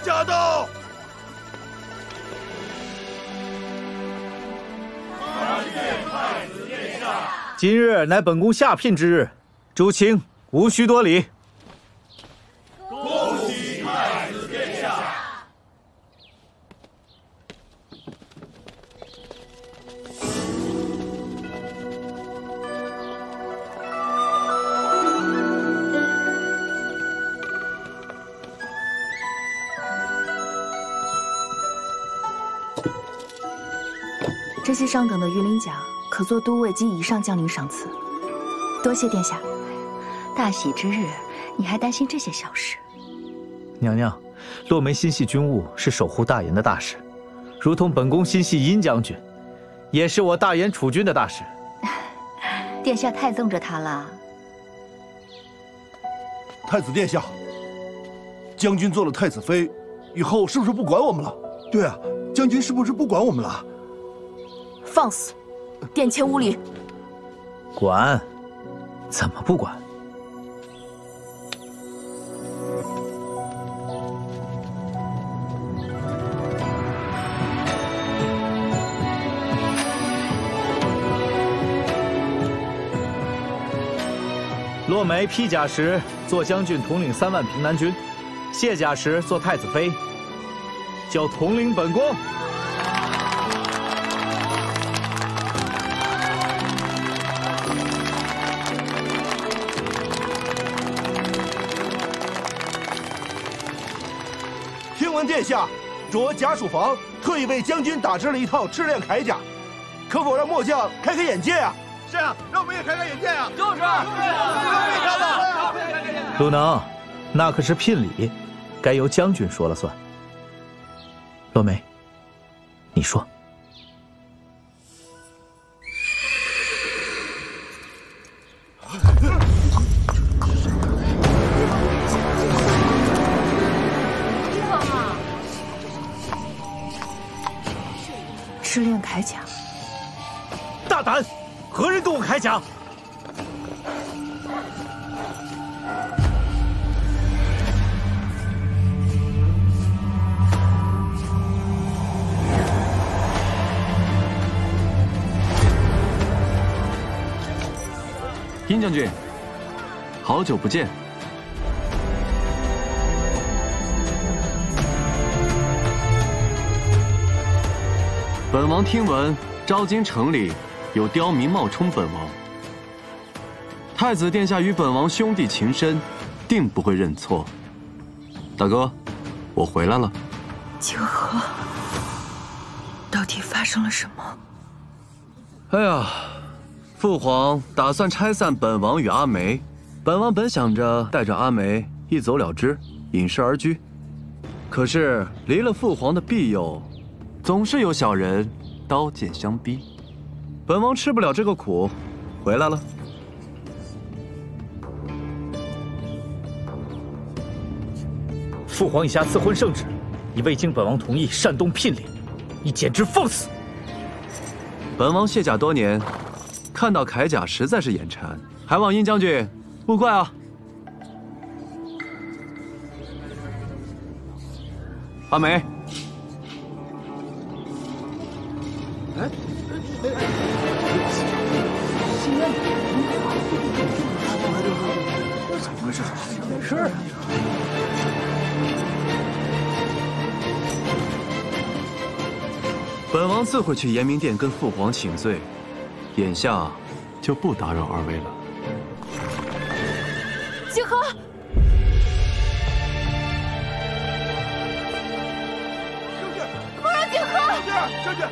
驾到！今日乃本宫下聘之日，诸卿无需多礼。这些上等的鱼鳞甲可做都尉及以上将领赏赐，多谢殿下。大喜之日，你还担心这些小事？娘娘，洛梅心系军务，是守护大言的大事，如同本宫心系殷将军，也是我大言储君的大事。殿下太纵着他了。太子殿下，将军做了太子妃，以后是不是不管我们了？对啊，将军是不是不管我们了？放肆！殿前无礼。管？怎么不管？洛梅披甲时做将军，统领三万平南军；卸甲时做太子妃，叫统领本宫。听闻殿下着甲属房特意为将军打制了一套赤练铠甲，可否让末将开开眼界啊？是啊，让我们也开开眼界啊！就是，鲁能，那可是聘礼，该由将军说了算。洛梅，你说。质量铠甲，大胆！何人跟我铠甲？殷将军，好久不见。本王听闻昭京城里有刁民冒充本王，太子殿下与本王兄弟情深，定不会认错。大哥，我回来了。清河，到底发生了什么？哎呀，父皇打算拆散本王与阿梅，本王本想着带着阿梅一走了之，隐世而居，可是离了父皇的庇佑。总是有小人刀剑相逼，本王吃不了这个苦，回来了。父皇以下赐婚圣旨，你未经本王同意擅动聘礼，你简直放肆！本王卸甲多年，看到铠甲实在是眼馋，还望殷将军勿怪啊。阿梅。哎，哎哎怎么回事？没事？啊。本王自会去延明殿跟父皇请罪，眼下就不打扰二位了。景和，将军，快让景和！将军，将军。